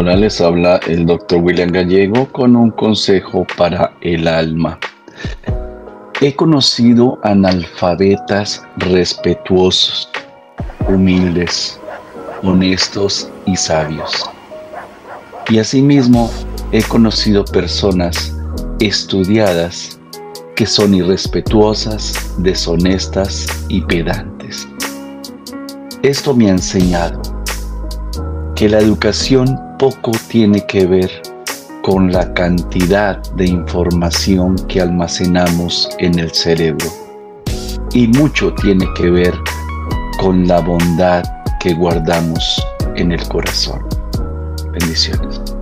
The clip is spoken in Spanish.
Hola, les habla el doctor William Gallego con un consejo para el alma. He conocido analfabetas respetuosos, humildes, honestos y sabios. Y asimismo he conocido personas estudiadas que son irrespetuosas, deshonestas y pedantes. Esto me ha enseñado que la educación poco tiene que ver con la cantidad de información que almacenamos en el cerebro y mucho tiene que ver con la bondad que guardamos en el corazón. Bendiciones.